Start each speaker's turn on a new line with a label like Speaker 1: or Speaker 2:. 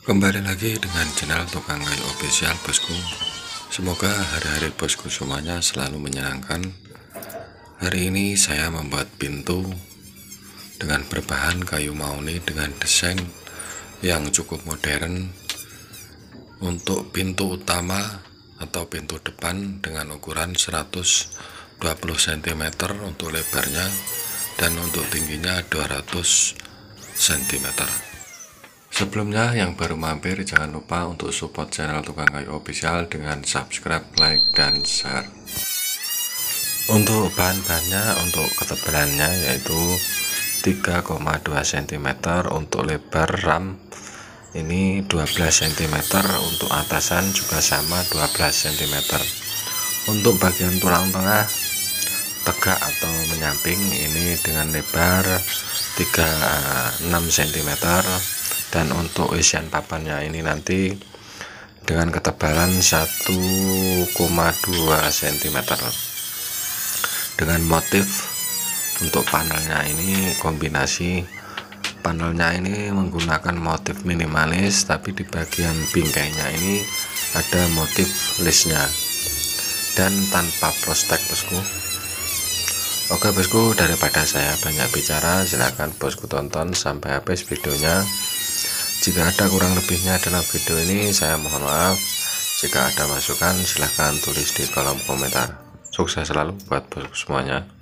Speaker 1: Kembali lagi dengan channel Tukang Kayu Official bosku. Semoga hari-hari bosku semuanya selalu menyenangkan. Hari ini saya membuat pintu Dengan berbahan kayu mauni dengan desain yang cukup modern Untuk pintu utama atau pintu depan dengan ukuran 120 cm untuk lebarnya dan untuk tingginya 200 cm Sebelumnya yang baru mampir jangan lupa untuk support channel Tukang Kayu Official dengan subscribe, like, dan share. Untuk bahan-bahannya untuk ketebalannya yaitu 3,2 cm untuk lebar ram. Ini 12 cm untuk atasan juga sama 12 cm untuk bagian tulang tengah tegak atau menyamping ini dengan lebar 36 cm dan untuk isian papannya ini nanti dengan ketebalan 1,2 cm dengan motif untuk panelnya ini kombinasi panelnya ini menggunakan motif minimalis tapi di bagian bingkainya ini ada motif listnya dan tanpa prostek bosku. Oke bosku daripada saya banyak bicara silahkan bosku tonton sampai habis videonya jika ada kurang lebihnya dalam video ini saya mohon maaf. Jika ada masukan silahkan tulis di kolom komentar. Sukses selalu buat semuanya